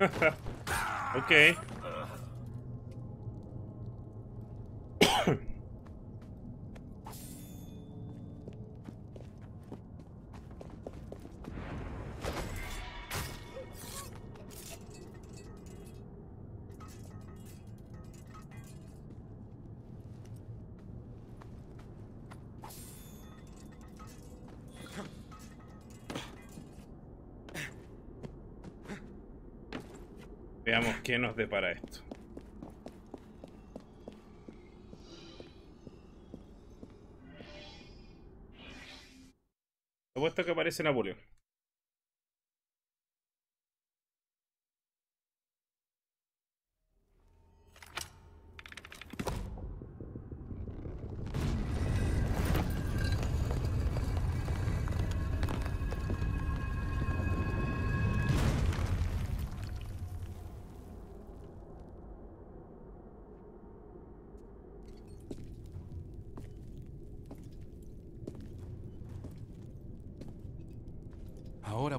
okay. Qué nos depara esto. Apuesto que aparece Napoleón.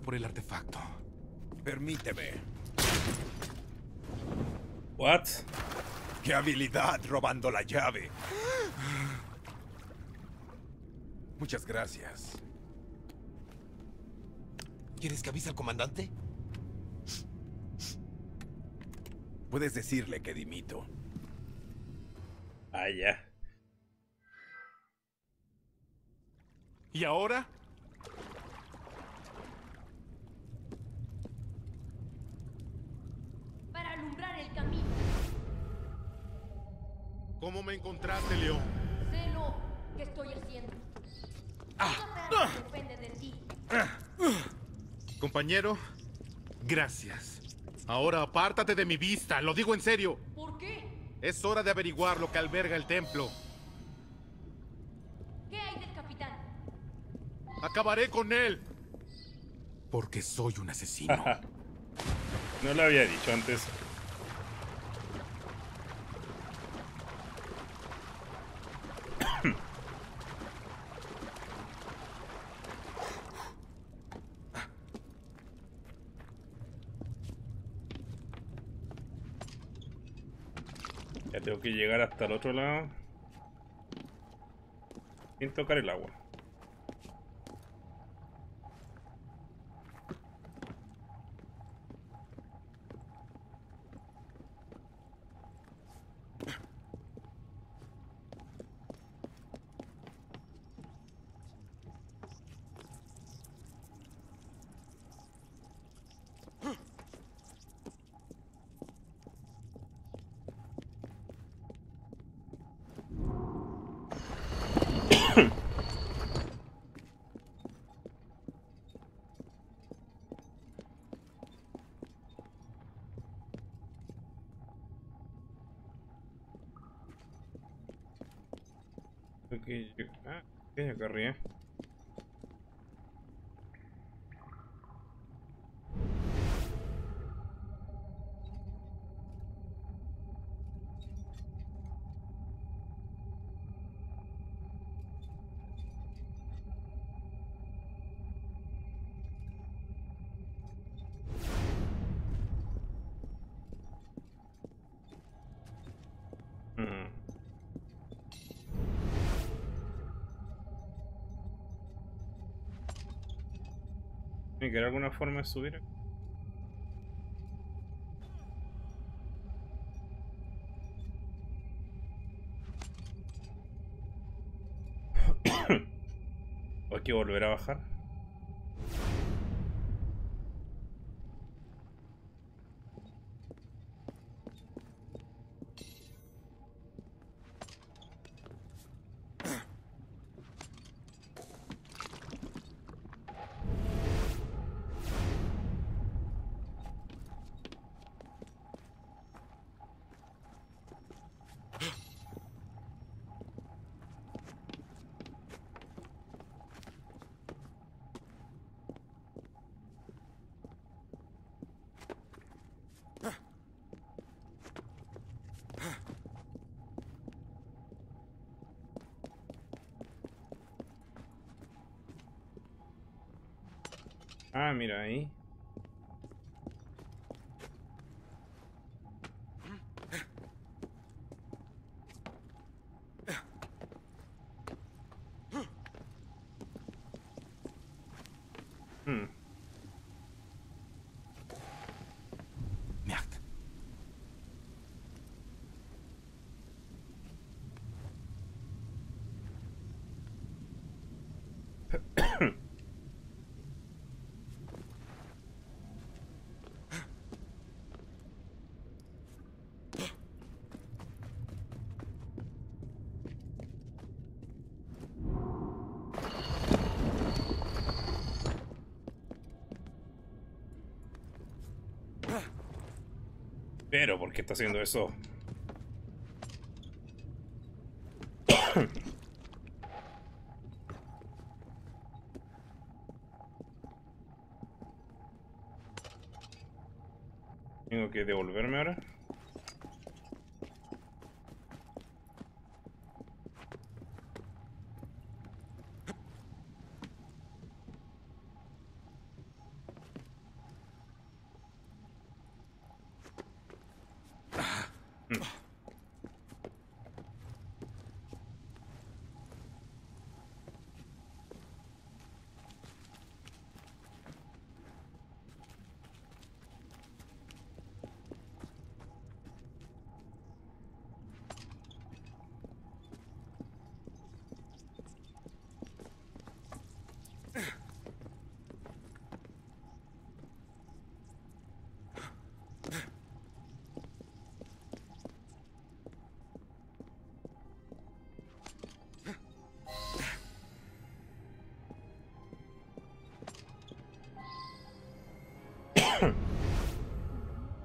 Por el artefacto. Permíteme. What? ¡Qué habilidad robando la llave! Muchas gracias. ¿Quieres que avise al comandante? Puedes decirle que dimito. Ah, ya. ¿Y ahora? para alumbrar el camino. ¿Cómo me encontraste, León? Sé lo que estoy haciendo. Ah. Todo depende de ti. Compañero, gracias. Ahora apártate de mi vista, lo digo en serio. ¿Por qué? Es hora de averiguar lo que alberga el templo. ¿Qué hay del capitán? Acabaré con él. Porque soy un asesino. No lo había dicho antes. Que llegar hasta el otro lado. Sin tocar el agua. Creo que yo- Ah, ok, acá ¿Tiene que haber alguna forma de subir? ¿O hay que volver a bajar? Ah, mira ahí. Pero, ¿por qué está haciendo eso? Tengo que devolverme ahora.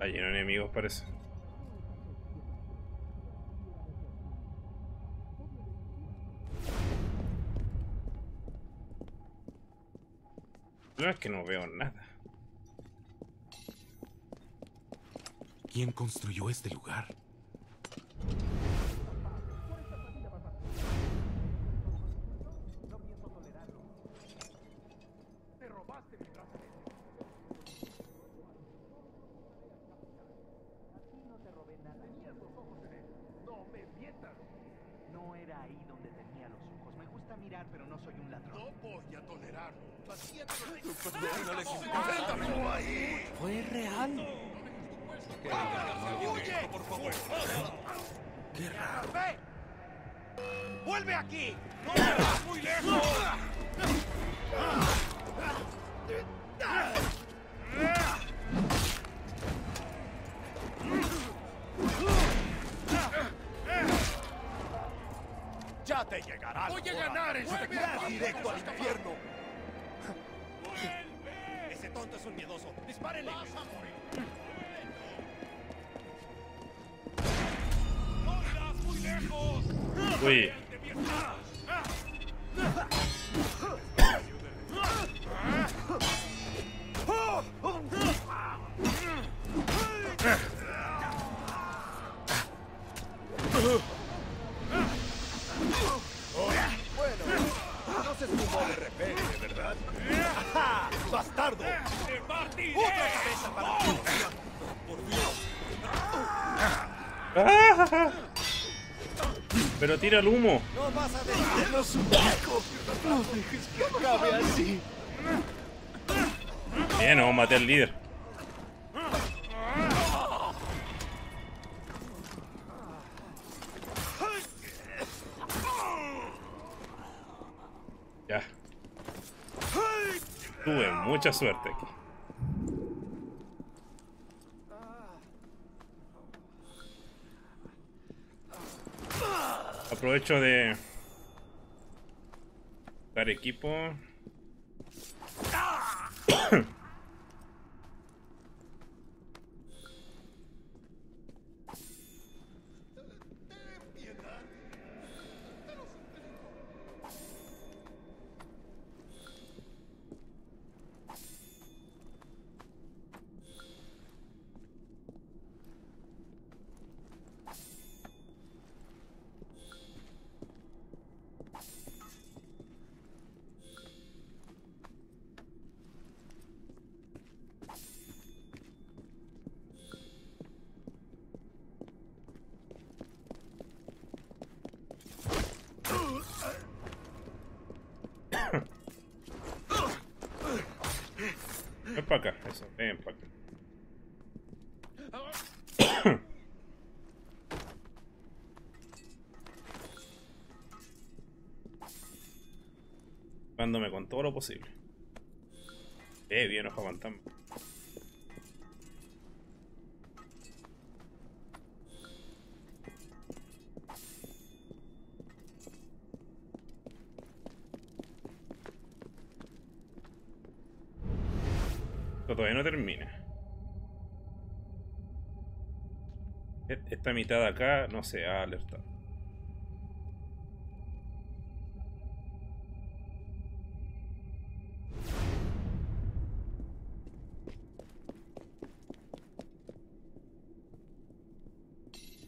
Está lleno de enemigos, parece. No es que no veo nada. ¿Quién construyó este lugar? No era ahí donde tenía los ojos. Me gusta mirar, pero no soy un ladrón. No voy a tolerarlo. Vacíate Fue real. ¡Huye! por favor! ¡Qué raro! ¡Ve! ¡Vuelve aquí! ¡No te vas muy lejos! ¡Ya te llegará! ¡Voy a ganar este ¡Irás directo al infierno! Tonto es un miedoso. ¡Dispárenle! ¡No irás muy lejos! Uy, ¡Bastardo! ¡Por Dios! pero tira el humo. ¡No vas a detenernos un poco! ¡No dejes que acabe así! Bien, no, maté al líder. Ya. Tuve mucha suerte aquí. Aprovecho de dar equipo. Eso, ven. Dándome con todo lo posible. Eh, bien, ojo fantasma. Todavía no termina. esta mitad de acá no se ha alertado.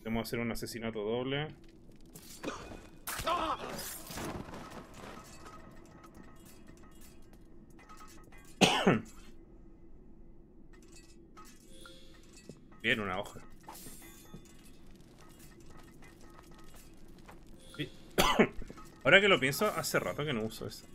Vamos a hacer un asesinato doble. Una hoja. Sí. Ahora que lo pienso, hace rato que no uso eso.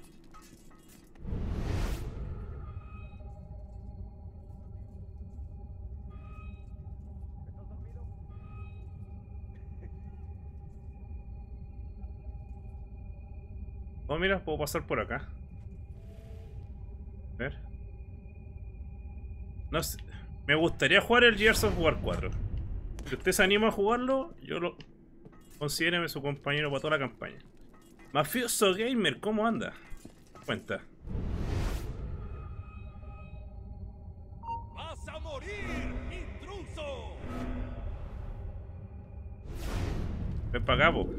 Oh, mira, puedo pasar por acá. A ver. No sé. Me gustaría jugar el Gears of War 4. Si usted se anima a jugarlo, yo lo. Considéreme su compañero para toda la campaña. Mafioso Gamer, ¿cómo anda? Cuenta. ¡Vas a morir, intruso! Ven para acá, po.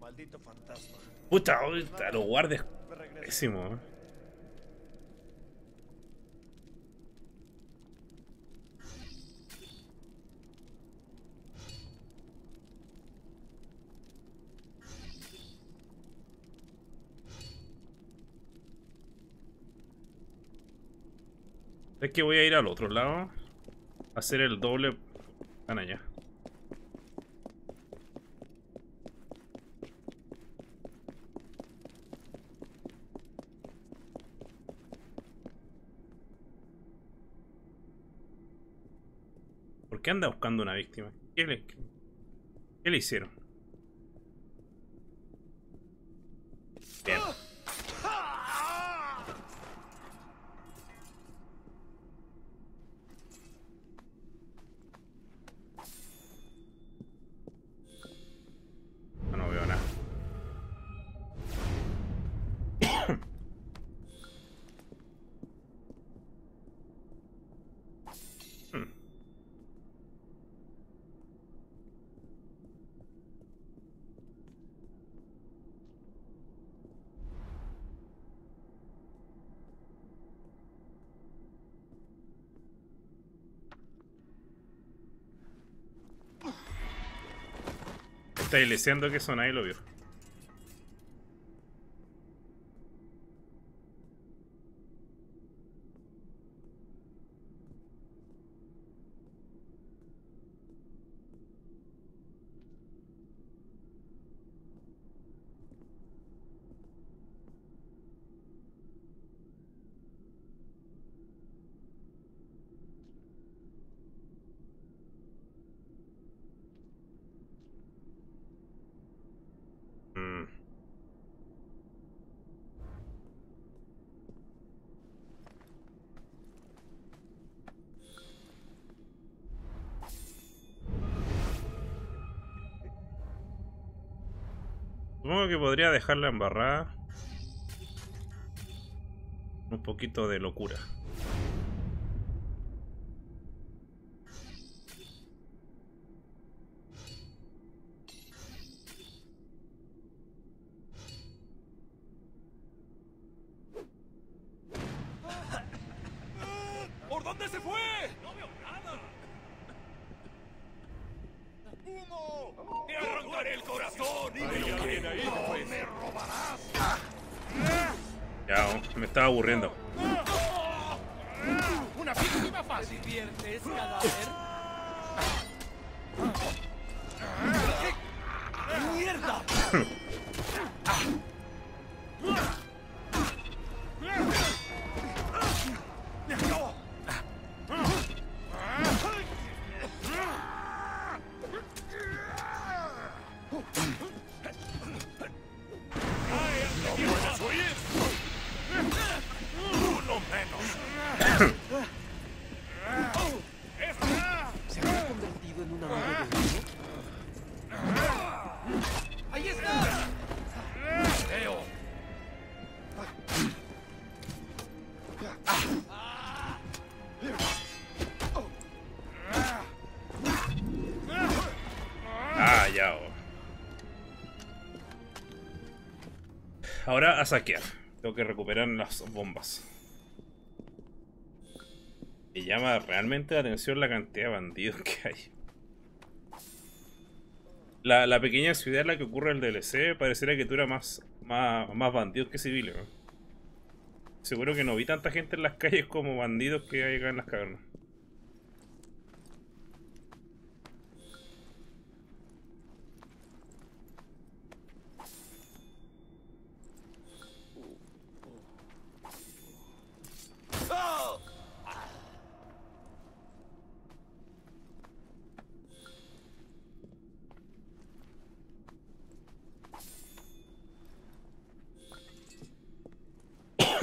Maldito fantasma. Puta, ahorita lo guardes. Me regreso. Pésimo, ¿eh? Es que voy a ir al otro lado. A hacer el doble. Van allá. ¿Por qué anda buscando una víctima? ¿Qué le, qué le hicieron? Está diciendo que eso nadie lo vio. Supongo que podría dejarla embarrada. Un poquito de locura. Oh, Ahora a saquear. Tengo que recuperar las bombas. Me llama realmente la atención la cantidad de bandidos que hay. La, pequeña ciudad en la que ocurre el DLC pareciera que tuviera más, más, bandidos que civiles. Seguro que no vi tanta gente en las calles como bandidos que hay acá en las cavernas.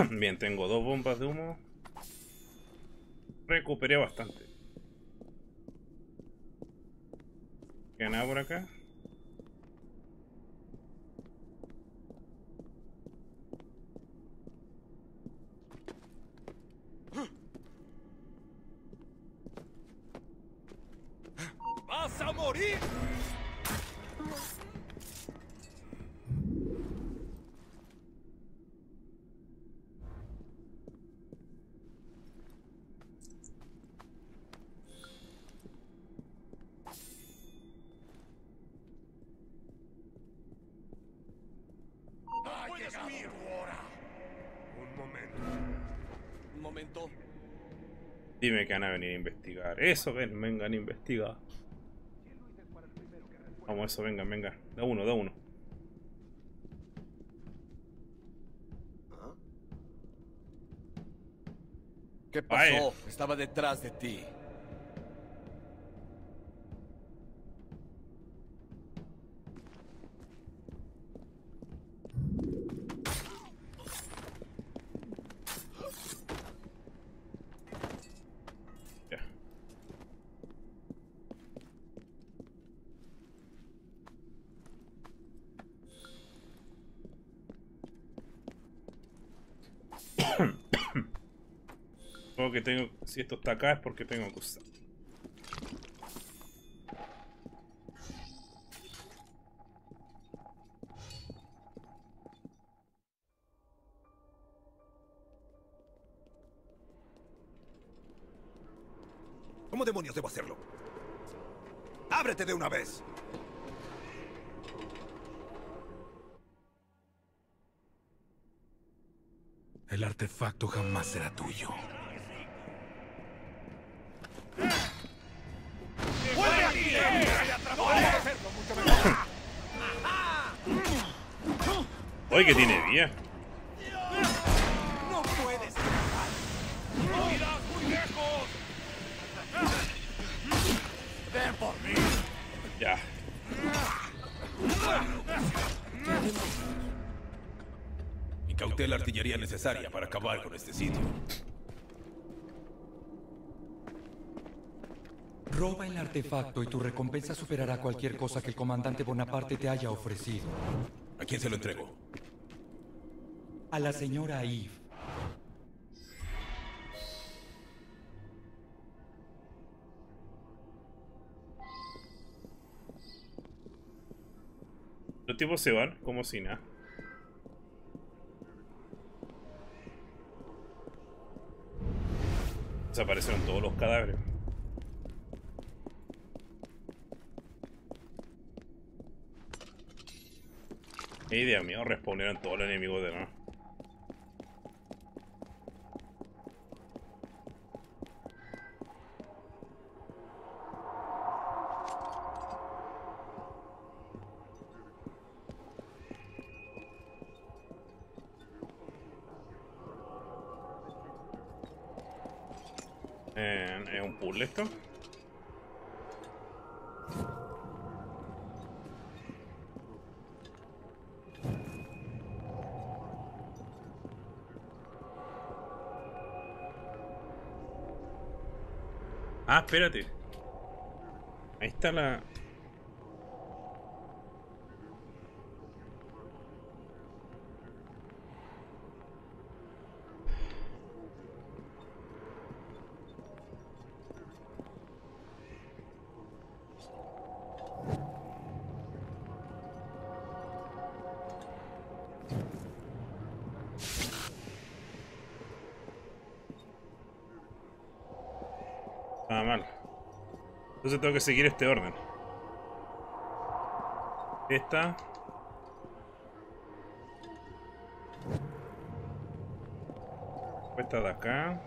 Bien, tengo dos bombas de humo. Recuperé bastante. ¿Queda nada por acá? Que van a venir a investigar. Eso, ven, vengan a investigar. Vamos, eso, vengan, vengan. Da uno, da uno. ¿Qué Vaya. pasó? Estaba detrás de ti. Ya. Supongo que tengo. Si esto está acá es porque tengo que usar. ¿Cómo demonios debo hacerlo? ¡Ábrete de una vez! El artefacto jamás será tuyo. ¡Oye, que tiene vía! ¡No puedes! ¡Irás muy lejos! ¡Ven por mí! Ya. Incauté la artillería necesaria para acabar con este sitio. Roba el artefacto y tu recompensa superará cualquier cosa que el comandante Bonaparte te haya ofrecido. ¿A quién se lo entrego? A la señora Eve. Los tipos se van como si nada. Desaparecieron todos los cadáveres. Qué idea mío, respondieron todos los enemigos de nuevo. Ah, espérate. Ahí está la... Nada mal. Entonces tengo que seguir este orden. Esta. Esta de acá.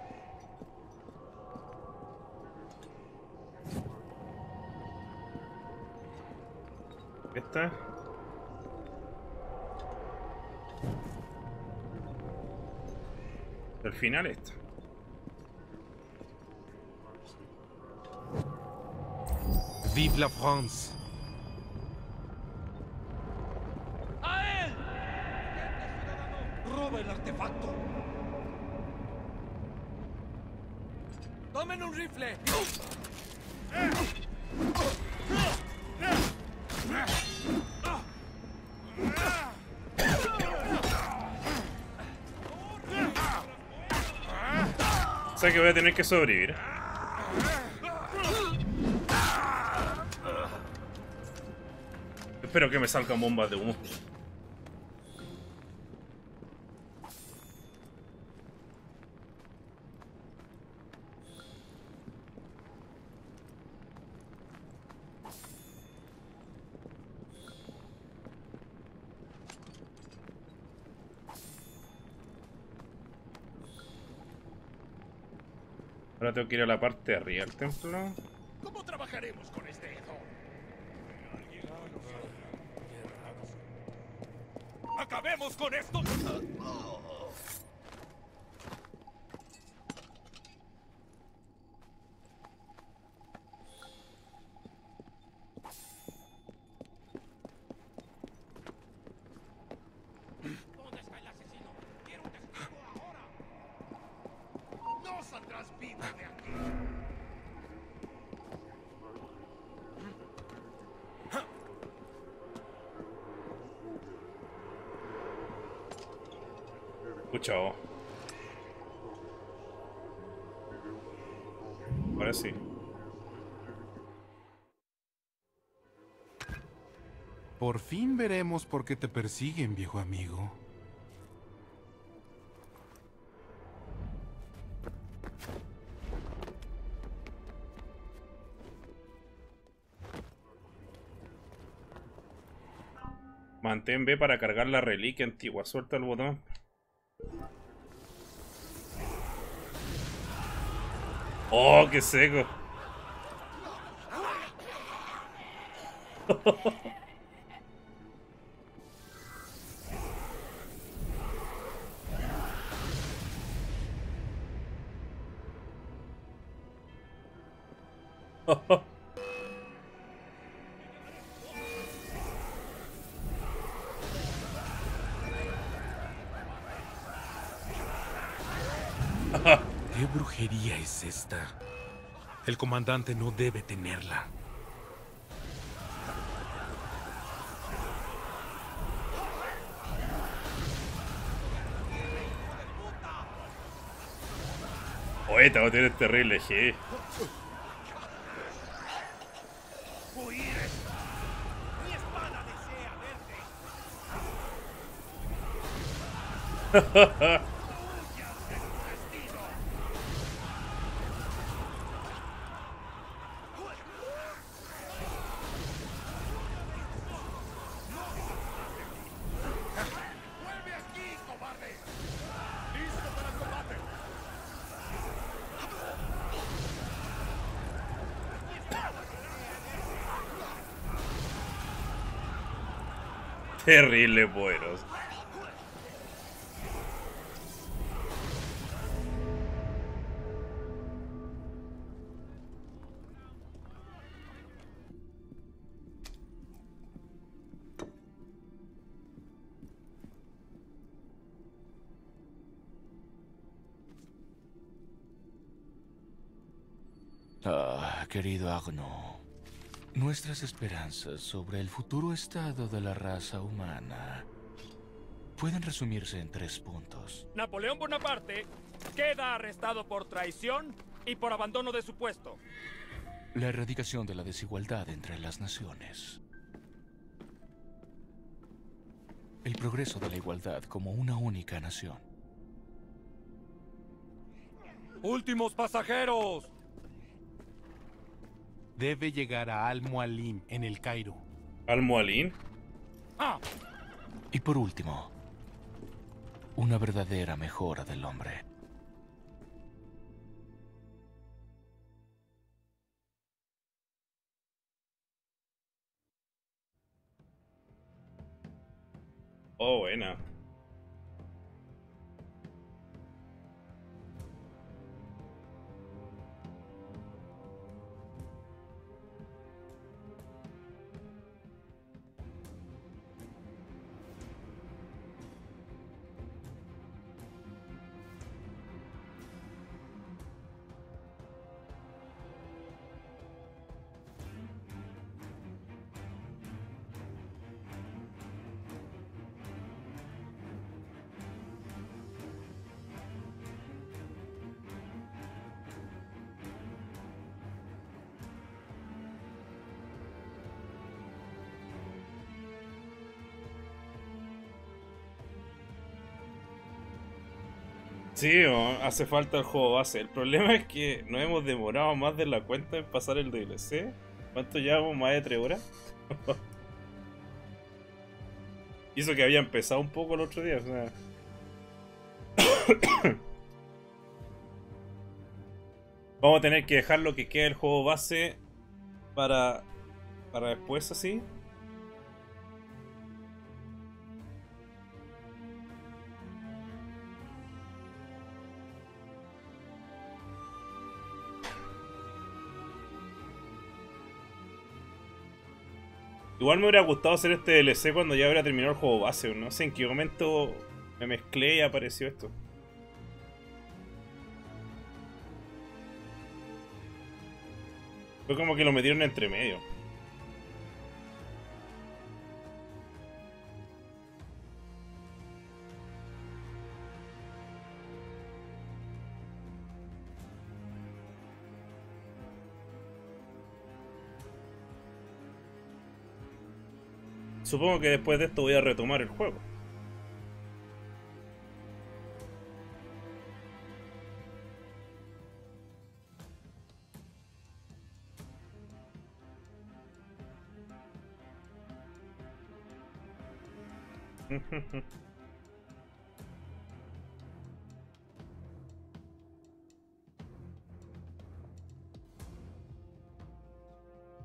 Esta. Al final esta. Vive la France. ¡Roba el artefacto! ¡Tomen un rifle! O sea que voy a tener que sobrevivir. Espero que me salgan bombas de humo. Ahora tengo que ir a la parte de arriba del templo. ¿Cómo trabajaremos con este hijo? ¡Acabemos con esto! Veremos por qué te persiguen, viejo amigo. Mantén B para cargar la reliquia antigua. Suelta el botón. Oh, qué seco. es esta? El comandante no debe tenerla. Oye, te voy a tener terrible G. ¡Mi espada desea verte! ¡Vuelve aquí, cobarde! ¡Listo para el combate! Terrible poderoso. Ah, querido Agno, nuestras esperanzas sobre el futuro estado de la raza humana pueden resumirse en tres puntos. Napoleón Bonaparte queda arrestado por traición y por abandono de su puesto. La erradicación de la desigualdad entre las naciones. El progreso de la igualdad como una única nación. Últimos pasajeros. Debe llegar a Al-Mualim en el Cairo. ¿Al Mualín? Y por último, una verdadera mejora del hombre. Oh, buena. Sí, hace falta el juego base. El problema es que nos hemos demorado más de la cuenta en pasar el DLC. ¿Cuánto llevamos? ¿Más de 3 horas? Hizo que había empezado un poco el otro día, o sea. Vamos a tener que dejar lo que queda del juego base para. para después así. Igual me hubiera gustado hacer este DLC cuando ya hubiera terminado el juego base. No sé en qué momento me mezclé y apareció esto. Fue como que lo metieron entre medio. Supongo que después de esto voy a retomar el juego.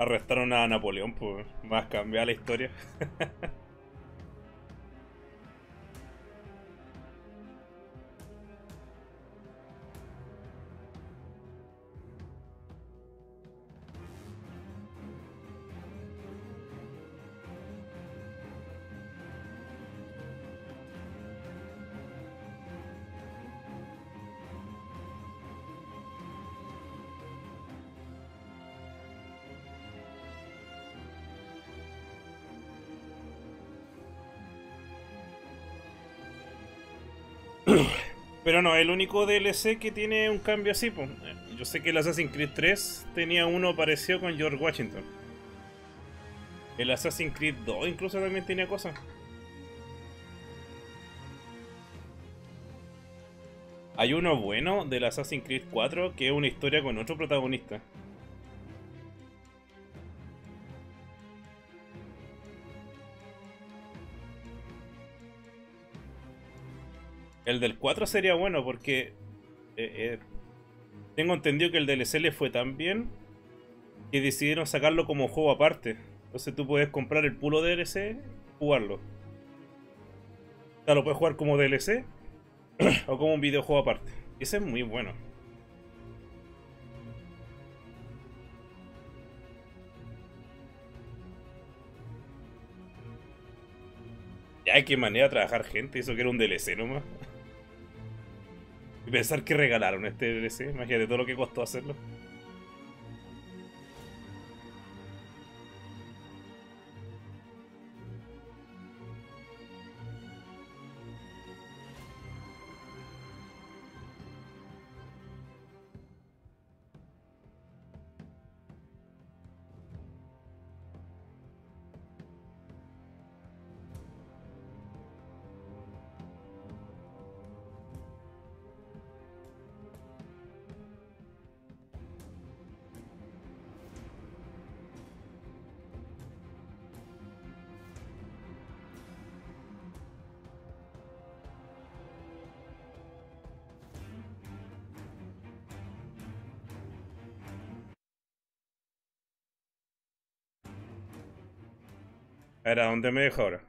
Arrestaron a Napoleón, pues más cambiar la historia. Pero no, el único DLC que tiene un cambio así, pues. Yo sé que el Assassin's Creed 3 tenía uno parecido con George Washington. El Assassin's Creed 2 incluso también tenía cosas. Hay uno bueno del Assassin's Creed 4 que es una historia con otro protagonista. El del 4 sería bueno porque eh, eh, tengo entendido que el DLC le fue tan bien que decidieron sacarlo como juego aparte. Entonces tú puedes comprar el puro DLC jugarlo. O sea, lo puedes jugar como DLC o como un videojuego aparte. Ese es muy bueno. Ya, qué manera de trabajar gente, eso que era un DLC nomás. Y pensar que regalaron este DLC, imagínate todo lo que costó hacerlo. Ver, ¿a dónde me dejo ahora?